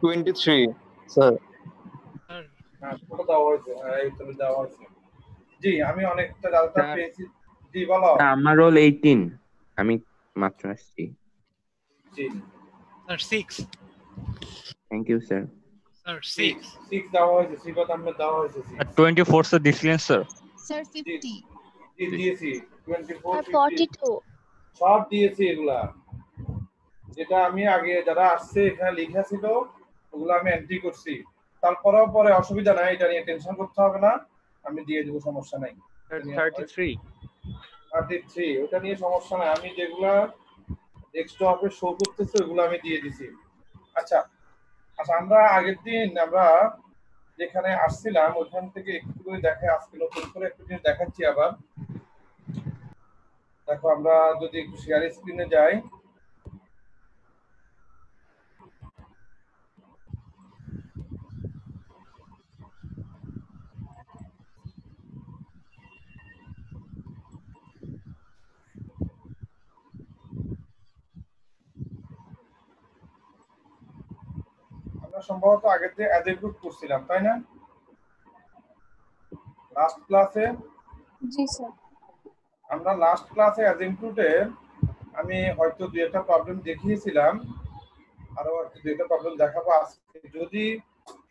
23 sir. Sir হ্যাঁ হ্যাঁ জি আমি অনেকটা ডাটা পেয়েছি। জি বলো। আমার রোল এইটিন আমি মাত্র আসছি। জি। Sir six thank you sir sir six six দেওয়া হয়েছে দেওয়া হয়েছে টোয়েন্টি ফোর স্যার দিছিলেন স্যার স্যার ফিফটি জি। দিয়েছি। টোয়েন্টি ফোর ফর্টি টু সব দিয়েছি এগুলা। যেটা আমি আগে যারা আসছে এখানে লেখা ছিল ওগুলো আমি এন্ট্রি করছি। তারপরেও পরে অসুবিধা নাই এটা নিয়ে টেনশন করতে হবে না। আমি দিয়ে দেবো সমস্যা নাই। থার্টি থ্রি থার্টি থ্রি ওটা নিয়ে সমস্যা নাই। আমি যেগুলা ডেস্কটপে শো করতেছে ওগুলো আমি দিয়ে দিছি। আচ্ছা আচ্ছা আমরা আগের দিন আমরা যেখানে আসছিলাম ওখান থেকে একটু করে দেখে আজকে নতুন করে একটু জিনিস দেখাচ্ছি আবার। দেখো আমরা যদি একটু শেয়ার স্ক্রিনে যাই আমরা সম্ভবত আগের দিয়ে অ্যাজ গ্রুপ করছিলাম তাই না? লাস্ট ক্লাসে জি স্যার আমরা লাস্ট ক্লাসে অ্যাজ ইনক্লুডে আমি হয়তো দুই একটা প্রবলেম দেখিয়েছিলাম। আরও একটু দুই একটা প্রবলেম দেখাবো আজকে। যদি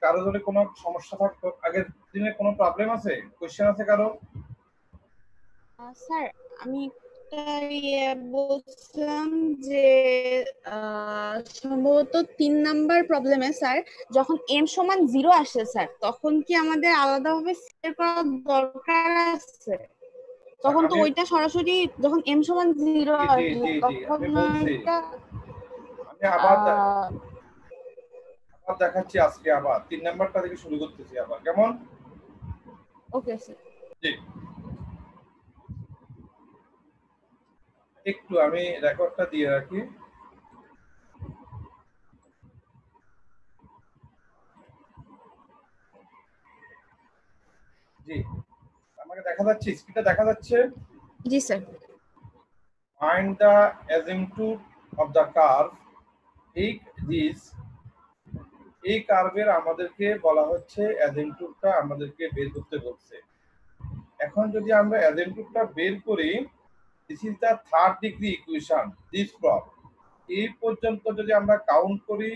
কারও যদি কোনো সমস্যা থাকতো আগের দিনে কোনো প্রবলেম আছে? কোয়েশ্চেন আছে কারও? স্যার আমি বলছিলাম যে সম্ভবত তিন নাম্বার প্রবলেমে স্যার যখন এম সমান জিরো আসে স্যার তখন কি আমাদের আলাদাভাবে সেট করার দরকার আছে? তখন তো ওইটা সরাসরি যখন এম সমান জিরো তখন আবার দেখাচ্ছি আজকে আবার। তিন নাম্বারটা থেকে শুরু করতেছি আবার কেমন? ওকে স্যার জি। একটু আমি রেকর্ডটা দিয়ে রাখি। জি আমাকে দেখা যাচ্ছে স্ক্রিনটা দেখা যাচ্ছে? জি sir. Find the asymptote of the curve. Take this. এই কার্ভের আমাদেরকে বলা হচ্ছে অ্যাজেন্টুটটা আমাদেরকে বের করতে বলছে। এখন যদি আমরা অ্যাজেন্টুটটা বের করি this is the third degree equation this প্রব এই পর্যন্ত যদি আমরা কাউন্ট করি,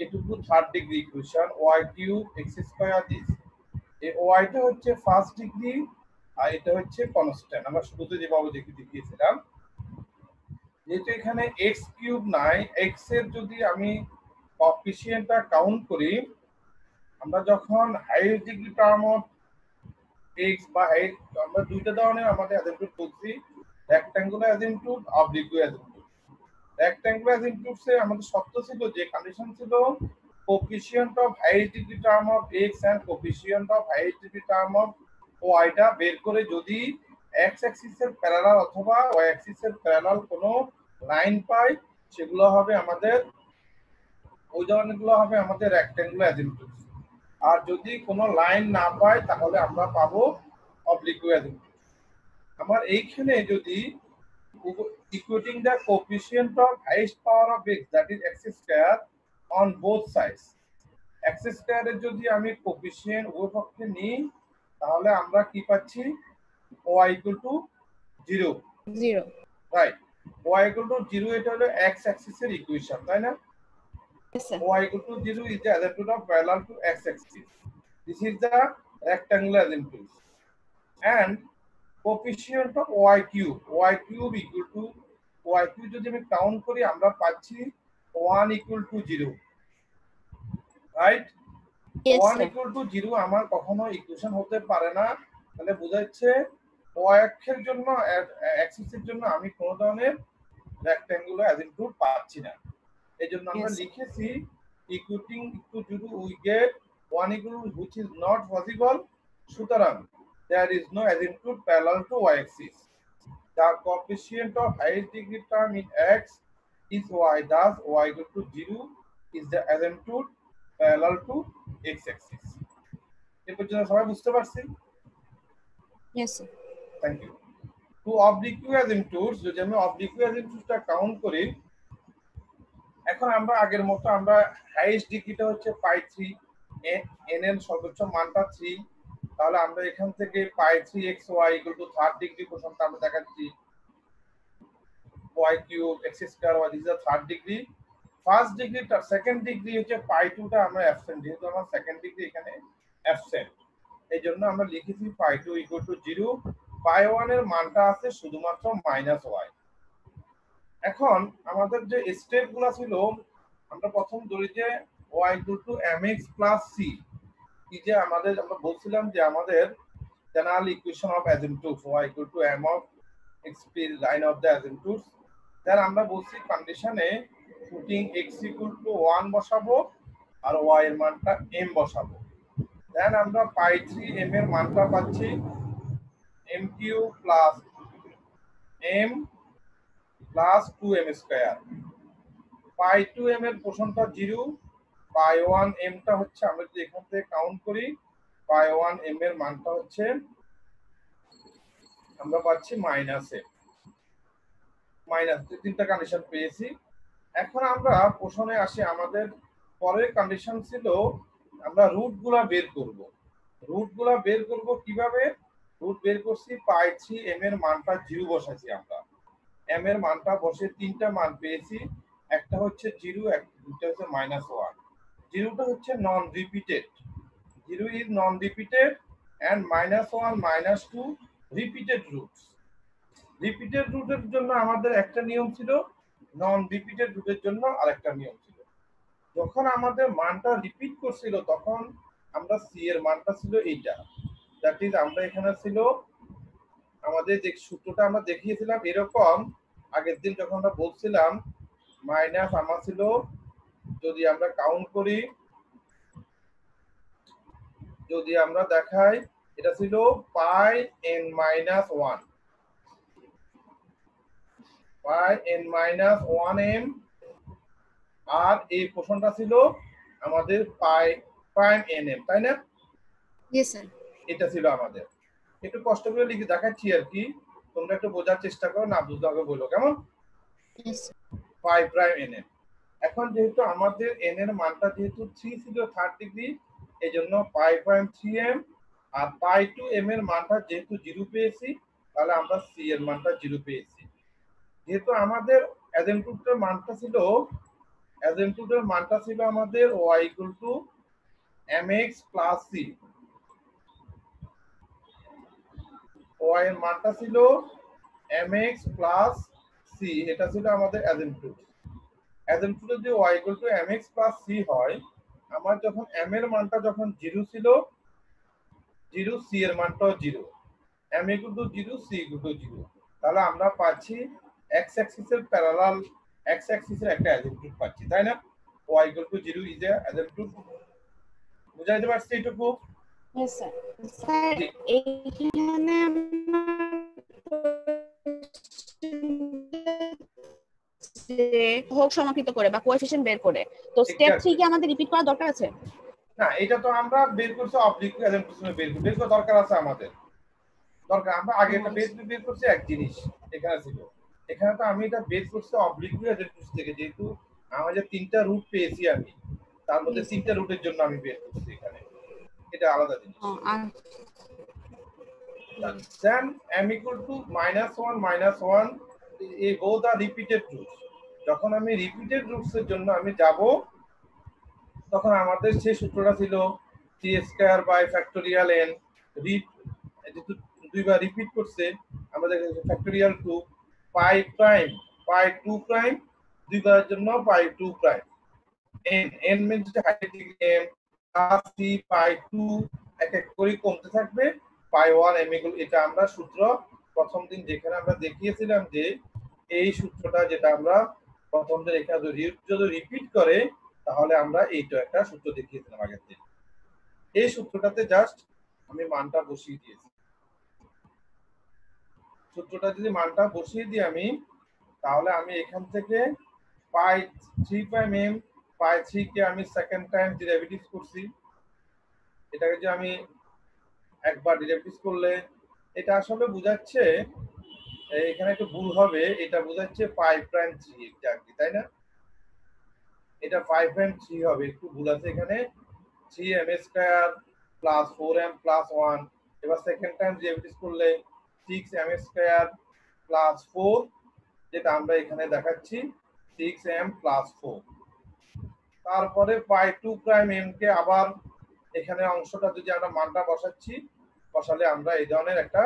এটুকু third degree equation Y cube X square this এই ওয়াইটা হচ্ছে ফার্স্ট ডিগ্রি আর এটা হচ্ছে কনস্ট্যান্ট আমরা শুরুতে যেভাবে দেখে দেখিয়েছিলাম। যেহেতু এখানে এক্স কিউব নাই এক্সের যদি আমি কফিসিয়েন্টটা কাউন্ট করি, আমরা যখন highest degree term of X বা আমরা দুইটা ধরনের আমাদের অ্যাজেন্টুড বলছি। রেক্ট্যাঙ্গুলার অ্যাজেন্টুড অবলিকুয়ার অ্যাজেন্টুড রেক্ট্যাঙ্গুলার অ্যাজেন্টুডসে আমাদের শর্ত ছিল যে কন্ডিশন ছিল coefficient of degree term of x and coefficient of degree term of ওয়াইটা বের করে যদি এক্স অ্যাক্সিসের প্যারালাল অথবা ওয়াই অ্যাক্সিসের প্যারালাল কোনো লাইন পাই, সেগুলো হবে আমাদের, ওই ধরনেরগুলো হবে আমাদের রেক্ট্যাঙ্গুলার অ্যাজেন্টুড আর যদি কোনো লাইন না পাই, তাহলে আমরা পাবো অবলিকুয়ার অ্যাজেন্টুড আমার এইখানে যদি equating the coefficient of highest power of x that is x square on both sides x স্কোয়ারের যদি আমি কোপিশিয়েন্ট ওর পক্ষে নিই তাহলে আমরা কি পাচ্ছি? Y equal to zero right y equal to zero এটা হলো এক্স অ্যাক্সিস এর ইকুয়েশন তাই না? Y equal to zero is the adapted of parallel to x axis this is the rectangular input and coefficient of y cube y cube equal to y cube যদি আমি count করি আমরা পাচ্ছি 1 equal to 0 right one equal to zero আমার কখনো equation হতে পারে না। তাহলে বোঝাচ্ছে ওয়াই অক্ষের জন্য অ্যাক্সিসের জন্য আমি কোন ধরনের রেক্ট্যাঙ্গুলার অ্যাজিমটুড পাচ্ছি না। এই জন্য আমরা লিখেছি equating to zero we get one equal which is not possible সুতরাং there is no asymptote parallel to y axis the coefficient of highest degree term in x is y thus y equal to 0 is the asymptote parallel to x axis এ পর্যন্ত সবাই বুঝতে পারছি yes sir thank you two যদি আমি অবলিকুয়ার ইনটুডসটা count করি এখন আমরা আগের মতো আমরা হাইয়েস্ট ডিগ্রিটা হচ্ছে পাই থ্রি এন এর সর্বোচ্চ মানটা থ্রি তাহলে আমরা এখান থেকে pi three x y two third degree কোশ্চেনটা আমরা দেখাচ্ছি। Y cube x square y this third degree first degree second degree হচ্ছে পাই টুটা আমরা অ্যাবসেন্ট যেহেতু আমার সেকেন্ড ডিগ্রি এখানে অ্যাবসেন্ট এই জন্য আমরা লিখেছি pi two equal to zero pi ওয়ানের মানটা আছে শুধুমাত্র মাইনাস ওয়াই এখন আমাদের যে স্টেপগুলা ছিল, আমরা প্রথম ধরি যে y equal to m x plus c কি যে আমাদের, আমরা বলছিলাম যে আমাদের general equation of asymptote y equal to m of x p line of the asymptote তার আমরা বলছি কন্ডিশনে putting x equal to one বসাবো আর ওয়াই এর মানটা এম বসাবো। দেন আমরা পাই থ্রি এম এর মানটা পাচ্ছি M Q plus M plus two M square pi two M এর পোষণটা জিরো বাই ওয়ান এমটা হচ্ছে, আমরা যদি এখান থেকে কাউন্ট করি বাই ওয়ান এম এর মানটা হচ্ছে, আমরা পাচ্ছি মাইনাস এম মাইনাস তিনটা কন্ডিশন পেয়েছি। এখন আমরা প্রশ্নে আসি, আমাদের পরের কন্ডিশন ছিল, আমরা রুটগুলা বের করব। রুটগুলা বের করব কীভাবে? রুট বের করছি, পাই থ্রি এম এর মানটা জিরো বসাইছি আমরা। এম এর মানটা বসে তিনটা মান পেয়েছি, একটা হচ্ছে জিরো, একটা হচ্ছে মাইনাস ওয়ান জিরোটা হচ্ছে non repeated zero is non repeated and minus one minus two repeated roots repeated রুটের জন্য আমাদের একটা নিয়ম ছিল নন রিপিটেড রুটের জন্য আরেকটা নিয়ম ছিল। যখন আমাদের মানটা রিপিট করছিল, তখন আমরা সি এর মানটা ছিল এইটা। দ্যাট ইজ আমরা এখানে ছিল, আমাদের যে সূত্রটা আমরা দেখিয়েছিলাম, এরকম আগের দিন যখন আমরা বলছিলাম মাইনাস আমার ছিল যদি আমরা কাউন্ট করি যদি আমরা দেখাই এটা ছিল pi n minus one. Pi n minus one m আর এই পোর্শনটা ছিল আমাদের পাই প্রাইম এন এম তাই না? এটা ছিল আমাদের। একটু কষ্ট করে লিখে দেখাচ্ছি আর কি তোমরা একটু বোঝার চেষ্টা করো না বুঝতে হবে বলো কেমন? Pi prime n m. এখন যেহেতু আমাদের এন এর মানটা যেহেতু থ্রি ছিল থার্ড ডিগ্রি এই জন্য পাই প্রাইম থ্রি এম আর পাই টু এম এর মানটা যেহেতু জিরো পেয়েছি, তাহলে আমরা সি এর মানটা জিরো পেয়েছি। যেহেতু আমাদের অ্যাজেন্টুটের মানটা ছিল অ্যাজেন্টুটের মানটা ছিল আমাদের y equal to m x plus c y এর মানটা ছিল এম এক্স প্লাস সি এটা ছিল আমাদের অ্যাজেন্টুট অ্যাজেন্টুটে যদি y equal to m x plus c হয় আমার যখন এম এর মানটা যখন জিরো ছিল জিরো সি এর মানটাও zero m equal to zero c equal to zero তাহলে আমরা পাচ্ছি এক্স অ্যাক্সিসের প্যারালাল এক্স অ্যাক্সিসের একটা অ্যাজেন্টুট পাচ্ছি তাই না? Y equal to zero is a asymptote বুঝাইতে পারছি এটুকু স্যার এইখানে যে হোক সমাকৃত করে বা বের করে। তো স্টেপ কি আমাদের রিপিট করা দরকার আছে? না এটা তো আমরা বের করছি অবলিক অ্যাজেন্টুসে বের করছি। বের করা দরকার আছে আমাদের। দরকার আমরা আগে এটা বের বের করছি এক জিনিস এখানে ছিল। এখানে তো আমি এটা বের করছি অবলিক থেকে যেহেতু আমাদের তিনটা রুট পেয়েছি আমি তার মধ্যে তিনটা রুটের জন্য আমি বের করছি এখানে। এটা আলাদা জিনিস। আর then m equal to minus 1 minus 1 এই both are repeated roots যখন আমি রিপিটেড রুটস এর জন্য আমি যাব, তখন আমাদের সেই সূত্রটা ছিল c square by factorial n rep যেহেতু দুইবার রিপিট করছে, আমাদের factorial two pi prime pi two prime দুইবারের জন্য pi two prime n n means height m plus c pi two এক এক করে কমতে থাকবে। পাই ওয়ান এম এগুলো, এটা আমরা সূত্র প্রথম দিন যেখানে আমরা দেখিয়েছিলাম যে এই সূত্রটা যেটা আমরা প্রথম দিন এখানে যদি যদি রিপিট করে, তাহলে আমরা এইটা একটা সূত্র দেখিয়েছিলাম আগের দিন। এই সূত্রটাতে জাস্ট আমি মানটা বসিয়ে দিয়েছি। সূত্রটা যদি মানটা বসিয়ে দিই আমি, তাহলে আমি এখান থেকে pi three prime m pi three কে আমি সেকেন্ড টাইম ডেরিভেটিভ করছি। এটাকে যে আমি একবার ডেরিভেটিভ করলে, এটা আসলে বোঝাচ্ছে এখানে একটু ভুল হবে। এটা বোঝাচ্ছে ফাইভ প্রাইম থ্রি এক্স্যাক্টলি তাই না? এটা ফাইভ এম থ্রি হবে, একটু ভুল আছে এখানে। Three m square plus four m plus one এবার সেকেন্ড টাইম ডেরিভেটিভ করলে six m square plus four যেটা আমরা এখানে দেখাচ্ছি সিক্স এম প্লাস ফোর তারপরে পাই টু প্রাইম এম কে আবার এখানে অংশটা যদি আমরা মানটা বসাচ্ছি, বসালে আমরা এই ধরনের একটা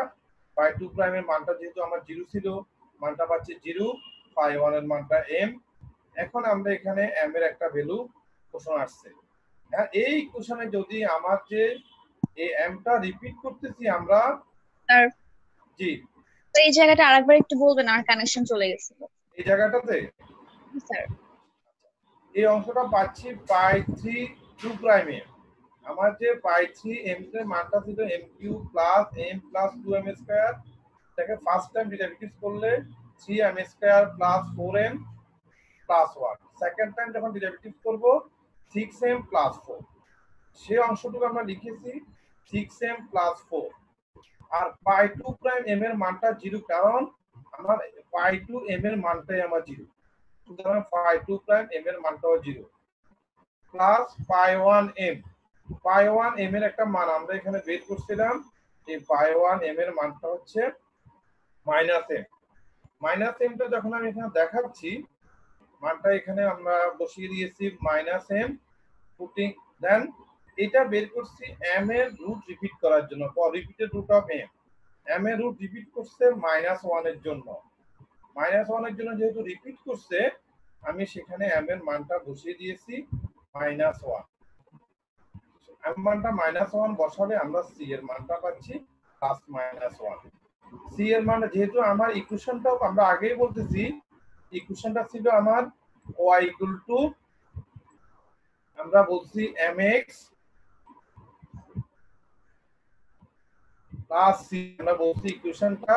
পাই টু প্রাইমের মানটা যেহেতু আমার জিরো ছিল মানটা পাচ্ছি জিরো পাই ওয়ানের মানটা এম এখন আমরা এখানে এম এর একটা ভ্যালু কোশন আসছে। হ্যাঁ এই কোশনে যদি আমার যে এই এমটা রিপিট করতেছি আমরা স্যার জি। তো এই জায়গাটা আরেকবার একটু বলবেন আর কানেকশন চলে গেছিল এই জায়গাটাতে? স্যার এই অংশটা পাচ্ছি পাই থ্রি টু প্রাইমে আমার যে পাই থ্রি এম এর মানটা ছিল m cube plus m plus two m square এটাকে ফার্স্ট টাইম ডেরিভেটিভ করলে three m square plus four m plus one second time যখন ডেরিভেটিভ করব সিক্স এম প্লাস ফোর সে অংশটুকু আমরা লিখেছি সিক্স এম প্লাস ফোর আর পাই টু প্রাইম এম এর মানটা জিরো কারণ আমার পাই টু এম এর মানটাই আমার জিরো সুতরাং পাই টু প্রাইম এম এর মানটাও zero plus pi one m pi one m এর একটা মান আমরা এখানে বের করছিলাম। এই পাই ওয়ান এম এর মানটা হচ্ছে মাইনাস এম মাইনাস এমটা যখন আমি এখানে দেখাচ্ছি, মানটা এখানে আমরা বসিয়ে দিয়েছি মাইনাস এম পুটিং দেন এটা বের করছি এম এর রুট রিপিট করার জন্য repeated root of m m এর রুট রিপিট করছে মাইনাস ওয়ানের জন্য। মাইনাস ওয়ানের জন্য যেহেতু রিপিট করছে, আমি সেখানে এম এর মানটা বসিয়ে দিয়েছি মাইনাস ওয়ান এম মানটা মাইনাস ওয়ান বসালে আমরা সি এর মানটা পাচ্ছি প্লাস মাইনাস ওয়ান সি এর মান যেহেতু আমার ইকুয়েশনটাও আমরা আগেই বলতেছি ইকুয়েশনটা ছিল আমার ওয়াই ইকুয়াল টু আমরা বলছি এম এক্স প্লাস সি আমরা বলছি ইকুয়েশনটা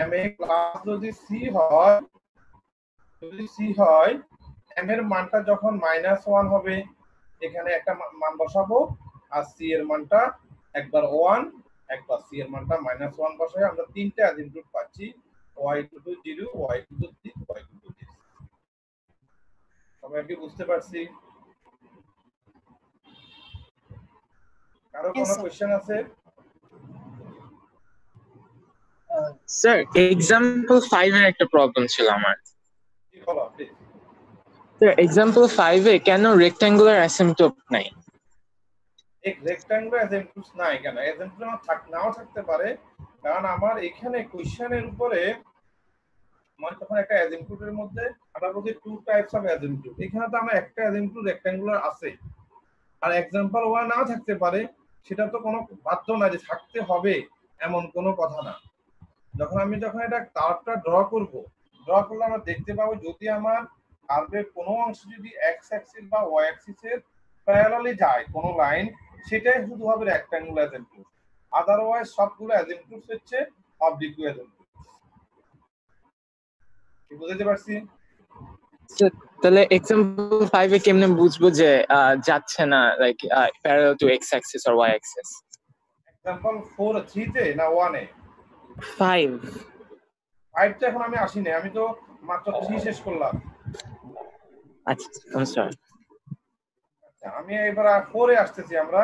এম এ প্লাস যদি সি হয়, যদি সি হয় এম এর মানটা যখন মাইনাস ওয়ান হবে এখানে একটা মান বসাবো আর সি এর মানটা একবার ওয়ান একবার সি এর মানটা মাইনাস ওয়ান বসাই। আমরা তিনটে অ্যাজিমটুড পাচ্ছি y two two zero y two two six y two two six সবাই কি বুঝতে পারছি? কারও কোনো. কোশ্চেন আছে? স্যার এক্সাম্পল ফাইভ এর একটা প্রবলেম ছিল আমার। স্যার এক্সাম্পল ফাইভ কেন রেক্টাঙ্গুলার অ্যাসিম্পটোট নাই? এক রেক্টাঙ্গুলার অ্যাজেম্পটুস নাই কেন? অ্যাজেম্পটুস আমার থাক, নাও থাকতে পারে, কারণ আমার এখানে কোশ্চেনের উপরে আমার যখন একটা অ্যাজেম্পটুটের মধ্যে আমরা বলছি টু টাইপস অফ অ্যাজেম্পটুট এখানে তো আমার একটা অ্যাজেম্পটুট রেক্টাঙ্গুলার আছে। আর এক্সাম্পল ওয়ান নাও থাকতে পারে, সেটা তো কোনো বাধ্য না যে থাকতে হবে এমন কোনো কথা না। যখন আমি যখন এটা কার্ভটা ড্র করব ড্র করলে আমরা দেখতে পাবো যদি আমার কার্ভের কোনো অংশ যদি এক্স অ্যাক্সিস বা ওয়াই অ্যাক্সিসের প্যারালালি যায় কোনো লাইন সেটাই শুধু হবে রেক্টাঙ্গুলার অ্যাজেম্পটুস আদারওয়াইজ সবগুলো অ্যাজেম্পটুস হচ্ছে অবলিক অ্যাজেম্পটুস বুঝতে পারছি? তাহলে এক্সাম্পল ফাইভ এ কেমনে বুঝব যে যাচ্ছে না like parallel to x axis or y axis example four থ্রিতে না ওয়ানে ফাইভ ফাইভটা এখন আমি আসিনি আমি তো মাত্র থ্রি শেষ করলাম। আচ্ছা sorry. আচ্ছা, আমি এবার ফোরে আসতেছি আমরা।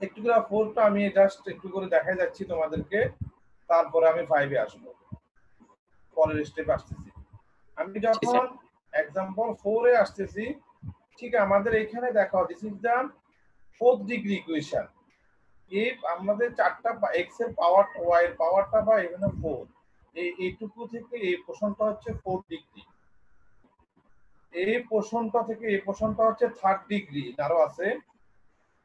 একটু করে ফোরটা আমি জাস্ট একটু করে যাচ্ছি তোমাদেরকে। তারপরে আমি ফাইভে আসব। পরের স্টেপ আসতেছি। আমি যখন এক্সাম্পল ফোরে আসতেছি ঠিক আমাদের এখানে দেখো this is the fourth degree equation এই আমাদের চারটা এক্সের পাওয়ার ওয়াই এর পাওয়ারটা বা এখানে ফোর এইটুকু থেকে এই পোর্শনটা হচ্ছে ফোর ডিগ্রি এই পোর্শনটা থেকে এই পোর্শনটা হচ্ছে থার্ড ডিগ্রি আরও আছে।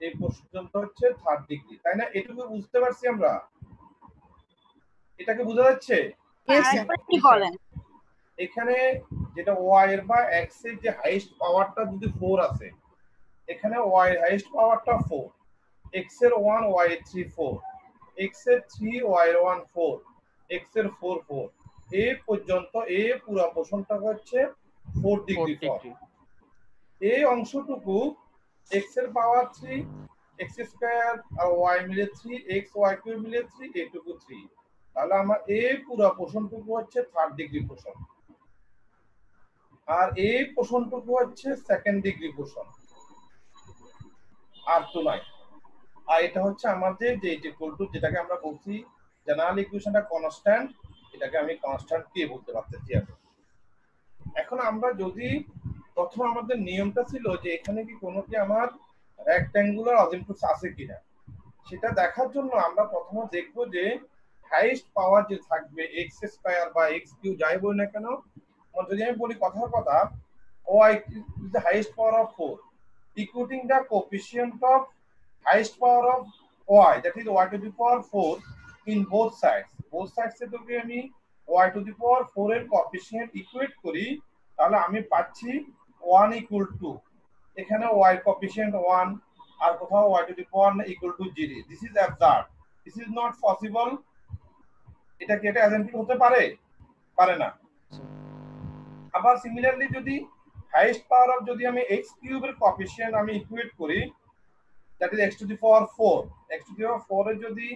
এই পর্যন্ত হচ্ছে থার্ড ডিগ্রি তাই না? এটুকু বুঝতে পারছি আমরা? এটাকে বোঝা যাচ্ছে? এখানে যেটা ওয়াই এর বা এক্সের যে হাইয়েস্ট পাওয়ারটা যদি ফোর আছে এখানে ওয়াই এর হাইয়েস্ট পাওয়ারটা ফোর এক্সের ওয়ান ওয়াই এর থ্রি ফোর এক্সের থ্রি ওয়াই এর ওয়ান ফোর এক্সের ফোর ফোর এ পর্যন্ত এ পুরো পোর্শনটা হচ্ছে ফোর ডিগ্রি এই অংশটুকু এক্সের পাওয়ার থ্রি এক্স স্কোয়ার আর ওয়াই মিলে থ্রি এক্স ওয়াই কিউ মিলে থ্রি এটুকু থ্রি তাহলে আমার এই পুরো পোর্শনটুকু হচ্ছে থার্ড ডিগ্রি পোর্শন আর এই পোষণটুকু হচ্ছে সেকেন্ড ডিগ্রি পোষণ। আর তো নাই। আর এটা হচ্ছে আমাদের যে ইকুয়াল টু যেটাকে আমরা বলছি জেনারেল ইকুয়েশনটা কনস্ট্যান্ট এটাকে আমি কনস্ট্যান্ট দিয়ে বলতে পারতেছি এখন। এখন আমরা যদি প্রথম আমাদের নিয়মটা ছিল যে এখানে কি কোনো কি আমার রেক্ট্যাঙ্গুলার অজেন্টুস আছে কিনা, সেটা দেখার জন্য আমরা প্রথমে দেখব যে হাইস্ট পাওয়ার যে থাকবে এক্স স্কয়ার বা এক্স কিউ যাই বলি না কেন যদি আমি বলি কথার কথা y is the highest power of four equating the coefficient of highest power of y that is y to the power 4 in both sides both sides এ আমি y to the power 4 এর coefficient equate করি, তাহলে আমি পাচ্ছি 1 equal to এখানে y coefficient 1 আর কোথাও y to the power equal to 0 this is absurd this is not possible এটা কি এটা অ্যাজেন্টিক হতে পারে? পারে না। আবার সিমিলারলি যদি হাইয়েস্ট পাওয়ার অফ যদি আমি x কিউবের কোএফিসিয়েন্ট আমি ইকুয়েট করি that is x to the power 4 x to the power 4 এর যদি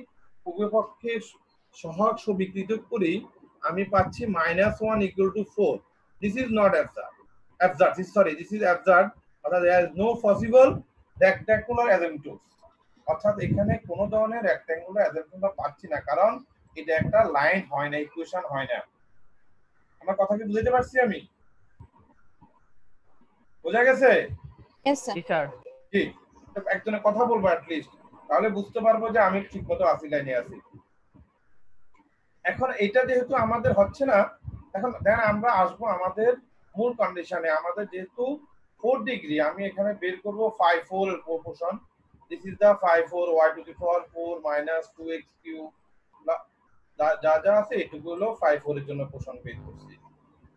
উভয় পক্ষে সহগ সমীকৃত করি আমি পাচ্ছি minus one equal to four this is not absurd absurd sorry this is absurd অর্থাৎ there is no possible rectangular asymptotes অর্থাৎ এখানে কোনো ধরনের রেক্ট্যাঙ্গুলার অ্যাজেম্পটুস পাচ্ছি না কারণ এটা একটা লাইন হয় না ইকুয়েশন হয় না। আমার কথা কি বুঝতে পারছি আমি? বোঝা গেছে? জি। একজনের কথা বলব লিস্ট তাহলে বুঝতে পারব যে আমি ঠিক মতো আসি লাইনে আছি। এখন এটা যেহেতু আমাদের হচ্ছে না, এখন দেন আমরা আসব আমাদের মূল কন্ডিশনে আমাদের যেহেতু ফোর ডিগ্রি আমি এখানে বের করব ফাইভ ফোর এর proportion this is the five four y to the power four minus two x cube যা যা আছে, এটুকু হলো ফাইভ ফোর এর জন্য পোষণ বের করছি।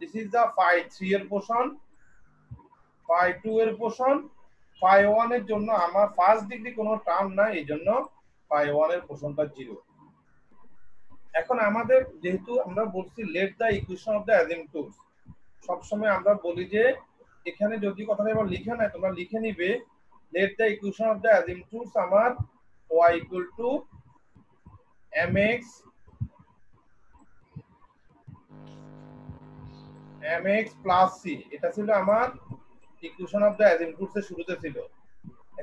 This is the five three এর পোষণ ফাইভ টু এর পোষণ ফাইভ ওয়ানের জন্য আমার ফার্স্ট ডিগ্রি কোনো টার্ম নাই, এই জন্য ফাইভ ওয়ানের পোষণটা জিরো এখন আমাদের যেহেতু আমরা বলছি let the equation of the asymptotes সবসময় আমরা বলি যে এখানে যদি কথাটা এবার লিখে নাই তোমরা লিখে নিবে let the equation of the asymptotes আমার y equal to mx mx plus c, এটা ছিল আমার ইকুয়েশন অফ দ্য অ্যাজিমটুডস এর শুরুতে ছিল।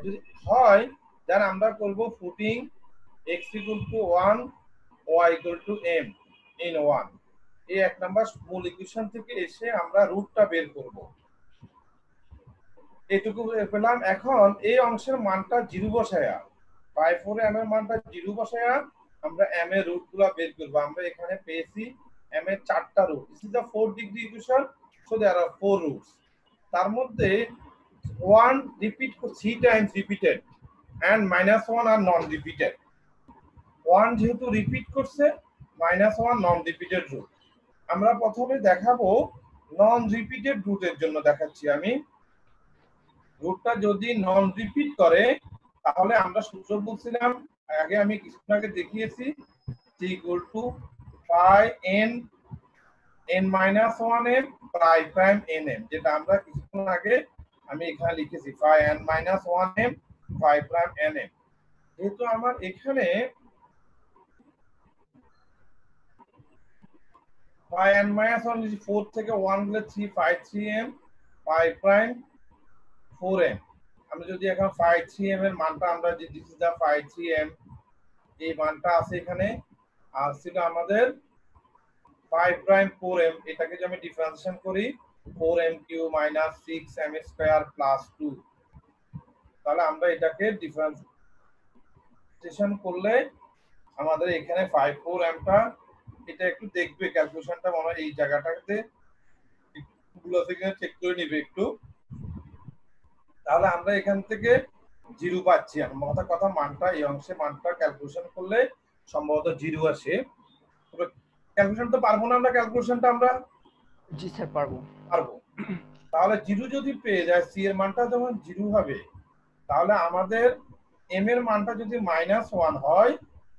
যদি হয় দেন আমরা করব putting x equal to 1 y equal to m in 1 এই এক নাম্বার মূল ইকুয়েশন থেকে এসে আমরা রুটটা বের করব। এটুকু পেলাম। এখন এই অংশের মানটা জিরো বসায়া পাই ফোরে এম এর মানটা জিরো বসায়া আমরা এম এর রুটগুলা বের করব। আমরা এখানে পেয়েছি এম এর চারটা root this is the four degree equation so there are four roots তার মধ্যে one repeat three times repeated and minus one R non repeated one যেহেতু রিপিট করছে minus one non repeated root আমরা প্রথমে দেখাবো নন repeated রুটের জন্য দেখাচ্ছি আমি। রুটটা যদি নন রিপিট করে, তাহলে আমরা সূত্র বলছিলাম। আগে আমি কিছুক্ষণ আগে দেখিয়েছি t equal to pi n n minus one m pi prime n m যেটা আমরা কিছুক্ষণ আগে আমি এখানে লিখেছি pi n minus one m pi prime n m যেহেতু আমার এখানে pi n minus one four থেকে ওয়ান গেলে three five three m pi prime four m আমি যদি এখন ফাইভ থ্রি এম এর মানটা আমরা যে this is the five m এই মানটা আছে এখানে, আর ছিল আমাদের ফাইভ প্রাইম ফোর এম এটাকে যদি আমি ডিফারেন্সিয়েশন করি four m cube minus six m square plus two তাহলে আমরা এটাকে ডিফারেন্সিয়েশন করলে আমাদের এখানে ফাইভ ফোর এমটা এটা একটু দেখবে ক্যালকুলেশনটা মনে হয় এই জায়গাটাতে গুলো থেকে চেক করে নিবে একটু। তাহলে আমরা এখান থেকে জিরো পাচ্ছি। আমার কথা কথা মানটা এই অংশে মানটা ক্যালকুলেশন করলে সম্ভবত জিরো আসে। ক্যালকুলেশন তো পারব না আমরা ক্যালকুলেশনটা আমরা জি স্যার পারব। পারব। তাহলে জিরো যদি পেয়ে যায় সি এর মানটা যখন জিরো হবে তাহলে আমাদের এম এর মানটা যদি মাইনাস ওয়ান হয়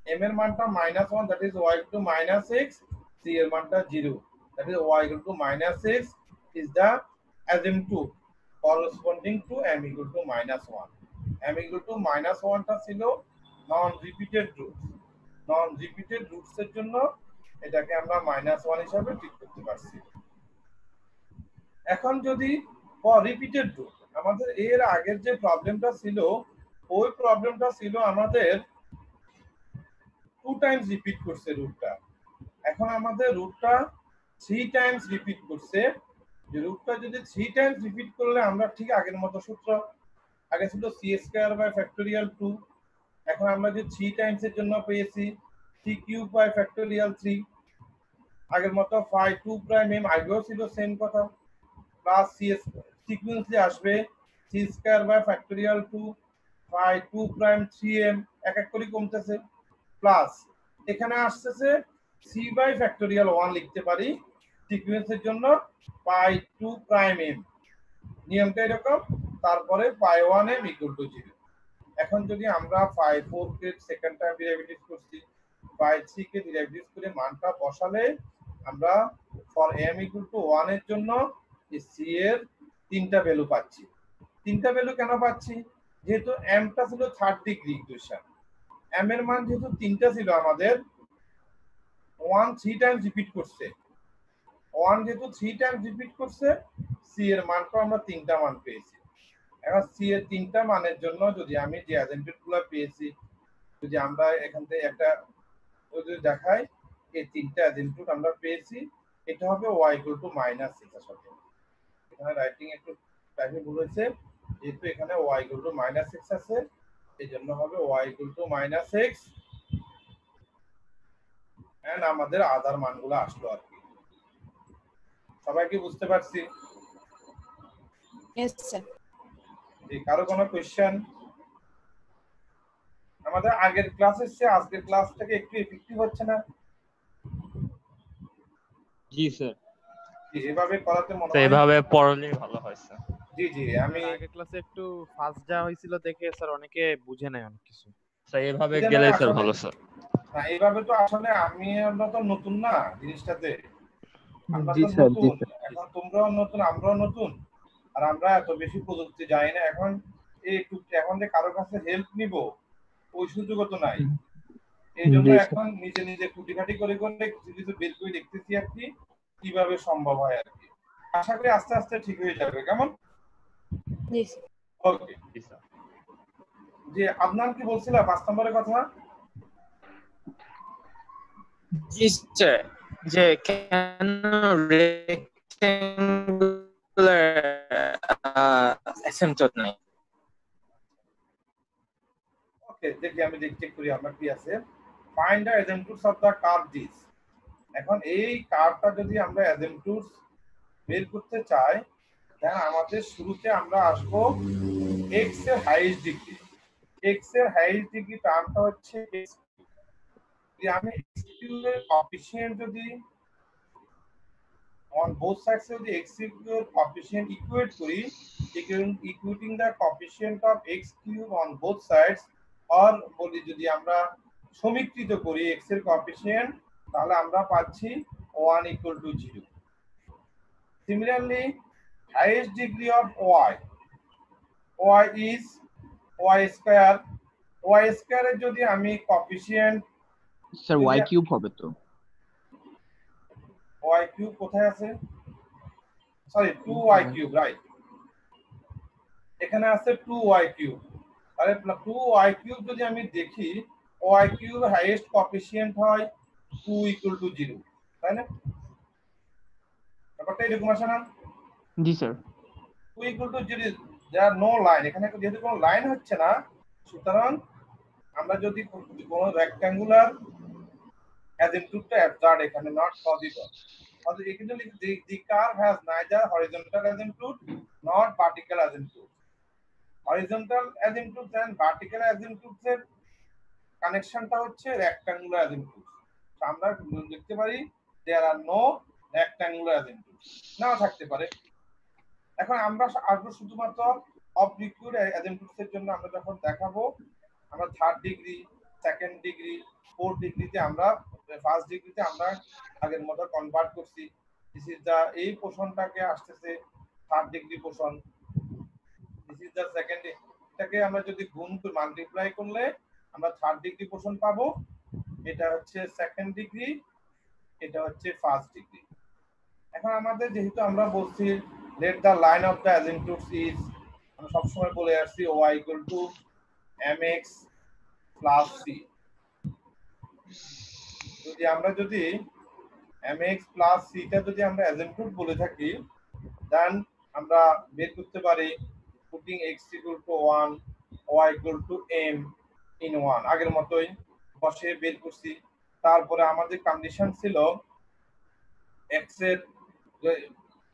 এম এর মানটা minus one that is y two minus x c এর মানটা zero that is y two minus x is the asymptote corresponding to m equal to minus 1 m equal to minus 1 টা ছিল non repeated roots non repeated roots এর জন্য এটাকে আমরা minus 1 হিসাবে ঠিক করতে পারছি। এখন যদি রিপিটেড রুট আমাদের এর আগের যে প্রবলেমটা ছিল, ওই প্রবলেমটা ছিল আমাদের টু টাইমস রিপিট করছে রুটটা এখন আমাদের রুটটা থ্রি টাইমস রিপিট করছে। যে রুটটা যদি থ্রি টাইমস রিপিট করলে আমরা ঠিক আগের মতো সূত্র, আগে ছিল c square by factorial two এখন আমরা যে থ্রি টাইমস এর জন্য পেয়েছি three cube by factorial three আগের মতো ফাইভ টু প্রাইম এম আগেও ছিল সেম কথা প্লাস সি সিকুয়েন্সলি আসবে c square by factorial two five two prime three m এক এক করে কমতেছে। প্লাস এখানে আসতেছে সি বাই ফ্যাক্টোরিয়াল ওয়ান লিখতে পারি সিকুয়েন্সের জন্য পাই টু প্রাইম এম নিয়মটা এরকম, তারপরে pi one m equal to zero এখন যদি আমরা পাই ফোর কে সেকেন্ড টাইম ডেরিভেটিভ করছি পাই থ্রি কে ডেরিভেটিভ করে মানটা বসালে আমরা ফর এম ইকুয়াল টু ওয়ানের জন্য সি এর তিনটা ভ্যালু পাচ্ছি। তিনটা ভ্যালু কেন পাচ্ছি? যেহেতু এমটা ছিল থার্ড ডিগ্রি ইকুয়েশন এম এর মান যেহেতু তিনটা ছিল আমাদের ওয়ান থ্রি টাইমস রিপিট করছে। ওয়ান যেহেতু থ্রি টাইমস রিপিট করছে সি এর মানটা আমরা তিনটা মান পেয়েছি। এখন সি এর তিনটা মানের জন্য যদি আমি যে অ্যাজেন্টেডগুলো পেয়েছি, যদি আমরা এখান থেকে একটা যদি দেখাই, এই তিনটা অ্যাজেন্টুড আমরা পেয়েছি, এটা হবে y equal to minus six আসলে এখানে রাইটিং একটু টাইপে ভুল হয়েছে, যেহেতু এখানে y equal to minus six আছে এই জন্য হবে ওয়াই ইকুয়াল টু মাইনাস আমাদের আদার মানগুলো আসলো আর কি। সবাই কি বুঝতে পারছি? কারও কোনো কোয়েশ্চেন আমাদের আগের ক্লাসের চেয়ে আজকের ক্লাস থেকে একটু এফেক্টিভ হচ্ছে না? জি স্যার জি, এভাবে করাতে মনে হয় এভাবে পড়লেই ভালো হয় স্যার জি জি আমি আগের ক্লাসে একটু ফাস্ট যা হয়েছিল দেখে স্যার অনেকে বুঝে নেয় অনেক কিছু। স্যার এভাবে গেলে স্যার ভালো স্যার। না এইভাবে তো আসলে আমি আমরা তো নতুন না জিনিসটাতে। আমরা জি স্যার, জি এখন তোমরাও নতুন আমরাও নতুন। আর আমরা এত বেশি প্রযুক্তি জানি না। এখন এই একটু এখন যে কারও কাছে হেল্প নিব ওই সুযোগও তো নাই। এই জন্য এখন নিজে নিজে খুঁটিখাটি করে করে কিছু কিছু বের করে দেখতেছি আর কি কীভাবে সম্ভব হয় আর কি। আশা করি আস্তে আস্তে ঠিক হয়ে যাবে। কেমন? জি ওকে জি স্যার যে আপনার কি বলছিল? পাঁচ নম্বরের কথা? জি স্যার যে কেন রেক্টেঙ্গুলার অ্যাসেম্পটট নাই? ওকে দেখি আমি দেখ চেক করি আমার কি আছে। Find the asymptotes of the curve this এখন এই কার্ভটা যদি আমরা এজেন্টুস বের করতে চাই দেন আমাদের শুরুতে আমরা আসব এক্সের হাইস্ট ডিগ্রি এক্সের হাইস্ট ডিগ্রি টার্মটা হচ্ছে আমি এক্সিকিউটিভের কফিশিয়েন্ট যদি অন বোথ সাইডস যদি এক্সিকিউটিভের কফিশিয়েন্ট ইকুয়েট করি equating the coefficient x cube on both sides or বলি যদি আমরা সমীকৃত করি এক্সের কফিশিয়েন্ট তাহলে আমরা পাচ্ছি one equal to zero similarly highest degree of y. Y is y square. Y square এর যদি আমি coefficient স্যার কিউব কিউব হবে তো? Y কিউব কোথায় আছে? সরি 2y কিউব রাইট এখানে আছে 2y কিউব তাহলে 2y কিউব যদি আমি দেখি y কিউব হাইয়েস্ট কোএফিসিয়েন্ট হয় 2 ইকুয়াল টু 0 তাই না? ব্যাপারটা এরকম আসে না? জি, স্যার। টু ইকুয়াল টু যদি দেয়ার নো লাইন এখানে যেহেতু কোনো লাইন হচ্ছে না, সুতরাং আমরা যদি কোনো রেক্ট্যাঙ্গুলার অ্যাজ ইন টুটটা অ্যাবজার্ড এখানে নট পজিটিভ অর্থাৎ এখানে লিখে the curve has neither horizontal asymptote not vertical asymptote horizontal asymptote then vertical as in টুট এর কানেকশনটা হচ্ছে রেক্ট্যাঙ্গুলার অ্যাজ ইন টুট আমরা দেখতে পারি there are no rectangular asymptote নাও থাকতে পারে। এখন আমরা আসব শুধুমাত্র অবলিকুইড asymptotes এর জন্য আমরা যখন দেখাবো, আমরা third degree second degree fourth ডিগ্রিতে আমরা ফার্স্ট ডিগ্রিতে আমরা আগের মতো কনভার্ট করছি। দিস ইজ দা এই পোর্শনটাকে আসতেছে third degree portion this is the second এটাকে আমরা যদি গুণ মাল্টিপ্লাই করলে আমরা থার্ড ডিগ্রি পোর্শন পাবো। এটা হচ্ছে সেকেন্ড ডিগ্রি এটা হচ্ছে ফার্স্ট ডিগ্রি এখন আমাদের যেহেতু আমরা বলছি let the line of the asymptotes is আমরা সবসময় বলে আসছি y y equal to mx plus c. যদি আমরা যদি mx plus c টা যদি আমরা অ্যাসিম্পটোট বলে থাকি দেন আমরা বের করতে পারি putting x equal to 1 y equal to m in 1 আগের মতোই বসে বের করছি। তারপরে আমাদের কন্ডিশন ছিল x এর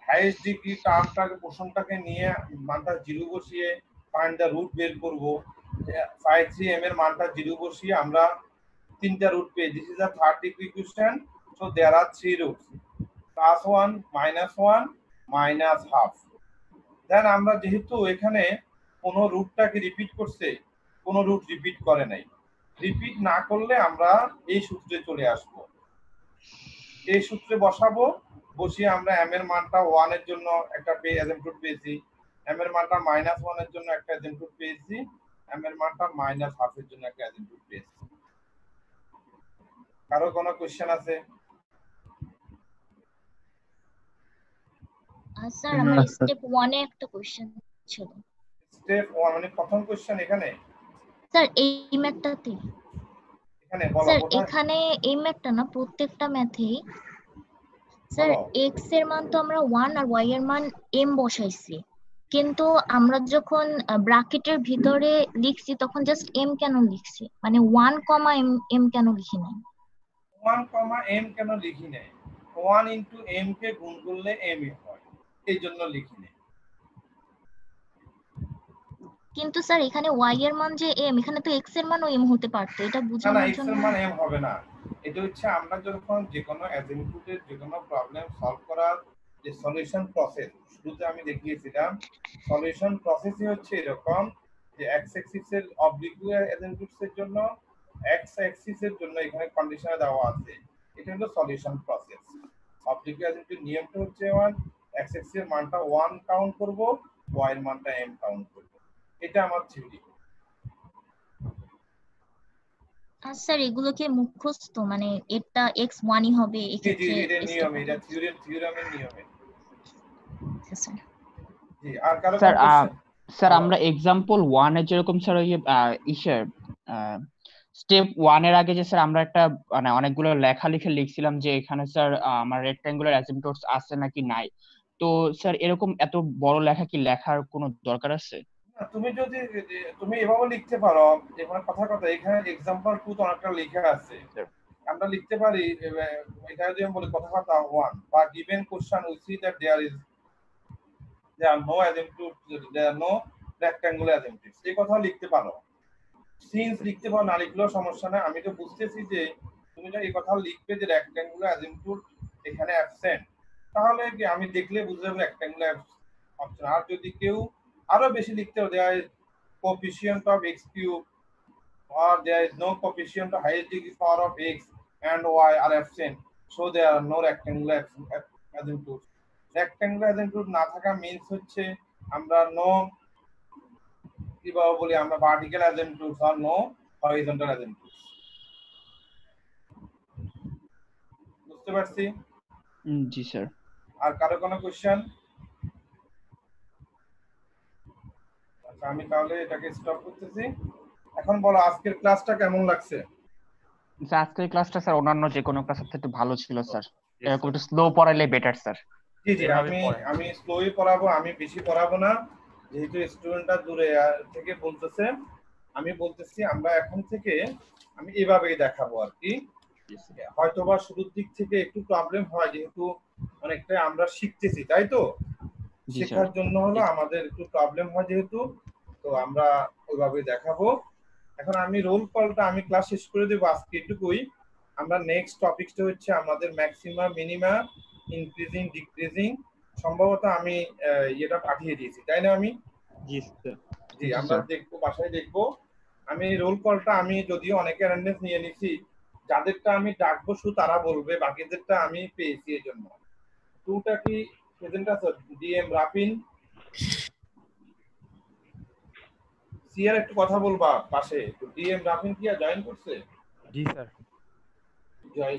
হাইয়েস্ট ডিগ্রি টার্মটাকে, পোর্শনটাকে নিয়ে মানটা জিরো বসিয়ে ফাইন্ড দ্য রুট বের করব। ফাইভ থ্রি এম এর মানটা জিরো বসিয়ে আমরা তিনটা রুট পেয়ে this is the third equation so there are three roots plus one minus one minus half then আমরা যেহেতু এখানে কোনো রুটটাকে রিপিট করছে, কোনো রুট রিপিট করে নাই। রিপিট না করলে আমরা এই সূত্রে চলে আসব। এই সূত্রে বসাবো বসিয়ে আমরা এম এর মানটা ওয়ানের জন্য একটা পে অ্যাজেম্পটুড পেয়েছি। এম এর মানটা মাইনাস ওয়ানের জন্য একটা অ্যাজেম্পটুড পেয়েছি। এম এর মানটা মাইনাস হাফ এর জন্য একটা অ্যাজেম্পটুড পেয়েছি। কারও কোনো কোশ্চেন আছে? আর স্যার আমার স্টেপ ওয়ানে একটা কোশ্চেন ছিল। স্টেপ ওয়ান মানে প্রথম কোশ্চেন এখানে? স্যার এই ম্যাথটাতে এখানে বলো স্যার এখানে এই ম্যাথটা না প্রত্যেকটা ম্যাথেই স্যার এক্সের মান তো আমরা ওয়ান আর ওয়াই এর মান এম বসাইছি। কিন্তু আমরা যখন ব্র্যাকেটের ভিতরে লিখছি তখন জাস্ট এম কেন লিখছি? মানে ওয়ান কমা এম এম কেন লিখি নাই? ওয়ান কমা এম কেন লিখি নাই? ওয়ান ইন্টু এম কে গুণ করলে এম হয়। এই জন্য লিখি নাই। কিন্তু স্যার এখানে ওয়াই এর মান যে এম এখানে তো এক্সের মানও এম হতে পারতো এটা না না বোঝানোর এক্সের মান এম হবে না। এটা হচ্ছে আমরা যখন যে কোনো অ্যাজিমুটের যে কোনো প্রবলেম সলভ করার যে সলিউশন প্রসেস শুরুতে আমি দেখিয়েছিলাম সলিউশন প্রসেসই হচ্ছে এরকম যে এক্স অ্যাক্সিস এর অবলিকু অ্যাজিমুটস এর জন্য এক্স অ্যাক্সিস এর জন্য এখানে কন্ডিশনে দেওয়া আছে। এটা হলো সলিউশন প্রসেস অবলিকু অ্যাজিমুটের নিয়মটা হচ্ছে ওয়ান এক্স অ্যাক্সিস এর মানটা ওয়ান কাউন্ট করব ওয়াই এর মানটা এম কাউন্ট করব। এটা আমার থিওরি আর স্যার এগুলো কি মুখস্থ মানে এটা এক্স ওয়ানই হবে জি জি এটা step নিয়ম হবে। এটা থিওরি থিওরামের নিয়মে। আচ্ছা, স্যার। জি আর কারও স্যার স্যার। আমরা এক্সাম্পল ওয়ানে যেরকম স্যার ওই আহ, ইসের স্টেপ ওয়ানের আগে যে স্যার আমরা একটা মানে অনেকগুলো লেখা লিখে লিখছিলাম যে এখানে স্যার আমার রেক্টাঙ্গুলার অ্যাসিম্পটোটস আছে নাকি নাই? তো স্যার এরকম এত বড় লেখা কি লেখার কোনো দরকার আছে? তুমি যদি তুমি এভাবে লিখতে পারো এখানে কথা কথা এখানে এক্সাম্পল টু তো অনেকটা লেখা আছে। আমরা লিখতে পারি এখানে যদি আমি বলি কথা কথা ওয়ান বা given question we see that there is there no asymptote there no rectangular asymptote এই কথা লিখতে পারো। সিন্স লিখতে পারো না লিখলেও সমস্যা নাই। আমি তো বুঝতেছি যে তুমি যদি এই কথা লিখবে যে রেক্টাঙ্গুলার অ্যাজেম্পটিভ এখানে অ্যাবসেন্ট তাহলে কি আমি দেখলে বুঝতে পারব রেক্টাঙ্গুলার অপশন আর যদি কেউ আরও বেশি লিখতে হবে there is coefficient of x cube R there is no coefficient of highest degree power of x and y are absent so there are no rectangular asymptote rectangular asymptote না থাকা means হচ্ছে আমরা নো কীভাবে বলি আমরা vertical asymptote আর no horizontal asymptote বুঝতে পারছি? জি স্যার আর কারও কোনো কোয়েশ্চেন আচ্ছা আমি তাহলে এটাকে স্টপ করতেছি। এখন বলো আজকের ক্লাসটা কেমন লাগছে? স্যার আজকের ক্লাসটা স্যার অন্যান্য যে কোনো ক্লাসের থেকে ভালো ছিল স্যার। এরকম একটু স্লো পড়াইলে বেটার স্যার। জি জি আমি। আমি স্লোই পড়াবো আমি বেশি পড়াবো না। যেহেতু স্টুডেন্টরা দূরে থেকে বলতেছে আমি বলতেছি আমরা এখন থেকে আমি এভাবেই দেখাবো আর কি। হয়তোবা শুরুর দিক থেকে একটু প্রবলেম হয় যেহেতু অনেকটাই আমরা শিখতেছি তাই তো? শেখার জন্য হলো আমাদের একটু প্রবলেম হয় যেহেতু। তো আমরা ওইভাবে দেখাবো। এখন আমি রোল কলটা আমি ক্লাস শেষ করে দেবো আজকে এটুকুই। আমরা নেক্সট টপিকটা হচ্ছে আমাদের ম্যাক্সিমা মিনিমা ইনক্রিজিং ডিক্রিজিং সম্ভবত আমি ইয়েটা পাঠিয়ে দিয়েছি তাই না আমি? জি স্যার জি আমরা দেখব বাসায় দেখব। আমি রোল কলটা আমি যদিও অনেকে অ্যাটেন্ডেন্স নিয়ে নিছি যাদেরটা আমি ডাকবো শুধু তারা বলবে বাকিদেরটা আমি পেয়েছি এই জন্য টুটা কি প্রেজেন্ট আছে? ডিএম রাপিন সিয়ার একটু কথা বলবা পাশে। ডিএম রাপিন কি জয়েন করছে? জি sir. Joy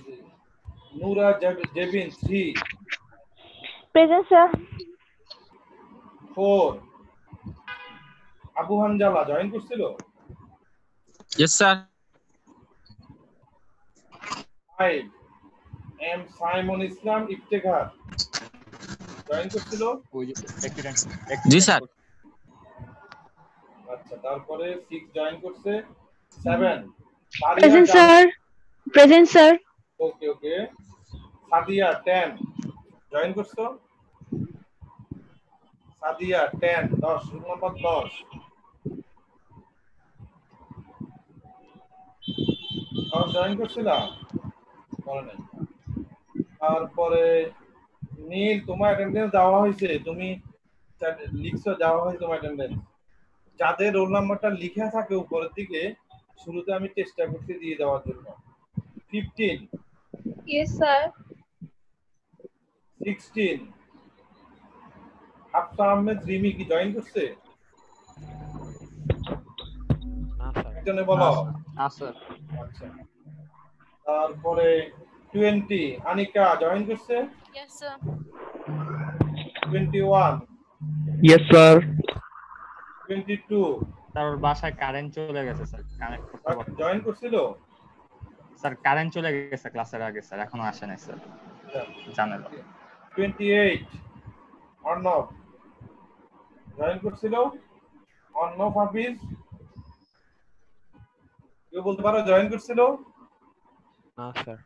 Nura Jebin three. Present sir. Four. Abu Hanzala join করছিল? Yes, sir. Five. M Simon Islam Iftekhar. Join করছিল? জি, স্যার। আচ্ছা তারপরে সিক্স জয়েন করছে seven present sir present sir okay okay Sadia ten join করছ? Sadia ten দশ room number দশ। দশ জয়েন করছিলাম? করে নাই। তারপরে নীল তোমার অ্যাটেন্ডেন্স দেওয়া হয়েছে। তুমি লিখছো দেওয়া হয়েছে তোমার অ্যাটেন্ডেন্স যাদের রোল নাম্বারটা লিখে থাকে উপরের দিকে শুরুতে আমি চেষ্টা করতে দিয়ে দেওয়ার জন্য। Fifteen yes sir sixteen Hafsa Ahmed Rimi কি জয়েন করছে? একজনে বলো। না স্যার আচ্ছা। তারপরে টোয়েন্টি আনিকা জয়েন করছে? Yes sir twenty one yes sir 22 sir ওর বাসায় কারেন্ট চলে গেছে স্যার কানেক্ট করতে পারছি জয়েন করছিল? স্যার কারেন্ট চলে গেছে ক্লাসের আগে স্যার এখনও আসে নাই স্যার জানেন 28 অর্ণব জয়েন করছিল? অর্ণব অফিস কেউ বলতে পারো জয়েন করছিল? না স্যার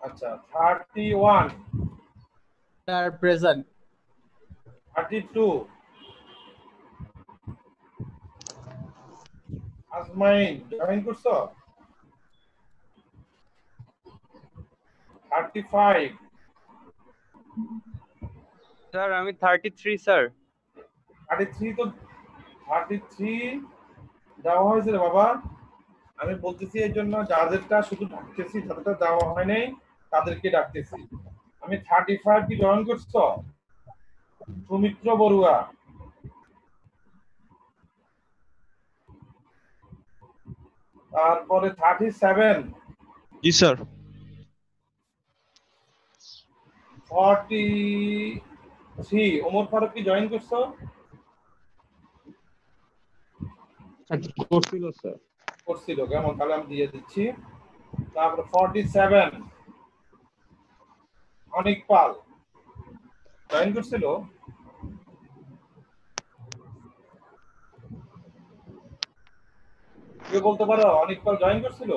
আচ্ছা 31 স্যার প্রেজেন্ট 32 আজমাইন জয়েন করছ থার্টি ফাইভ স্যার আমি thirty three sir thirty three তো থার্টি থ্রি দেওয়া হয়েছে রে বাবা। আমি বলতেছি এর জন্য যাদেরটা শুধু ডাকতেছি যাদেরটা দেওয়া হয় নাই তাদেরকে ডাকতেছি। আমি থার্টি ফাইভ কি জয়েন করছ? সুমিত্র বড়ুয়া। তারপরে থার্টি সেভেন জি sir. Forty three Omar Faruk কি জয়েন করছ? করছিল স্যার। করছিল কেমন? তাহলে আমি দিয়ে দিচ্ছি। তারপরে forty seven Anik Pal. Join করছিল? কেউ বলতে পারো অনিক পাল জয়েন করছিল?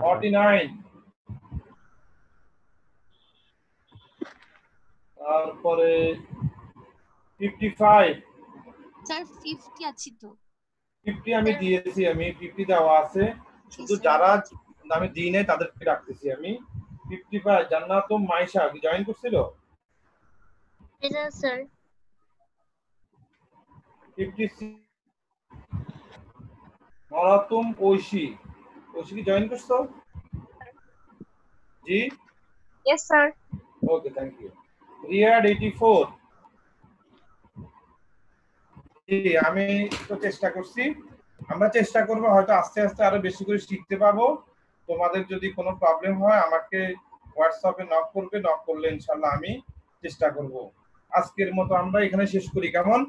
ফর্টি নাইন তারপরে ফিফটি ফাইভ স্যার ফিফটি আছি তো। ফিফটি আমি দিয়েছি আমি ফিফটি দেওয়া আছে। শুধু যারা আমি দিই নাই তাদেরকে রাখতেছি আমি। ফিফটি ফাইভ জান্নাতুম মাইশা কি জয়েন করছিল? স্যার ফিফটি মরাতুম ঐশী। ঐশী কি জয়েন করছ? জি? Yes sir okay thank you Riad eighty four জি আমি তো চেষ্টা করছি। আমরা চেষ্টা করব হয়তো আস্তে আস্তে আরও বেশি করে শিখতে পাবো তোমাদের যদি কোনো প্রবলেম হয় আমাকে হোয়াটসঅ্যাপে নক করবে নক করলে ইনশাল্লাহ আমি চেষ্টা করব। আজকের মতো আমরা এখানে শেষ করি। কেমন?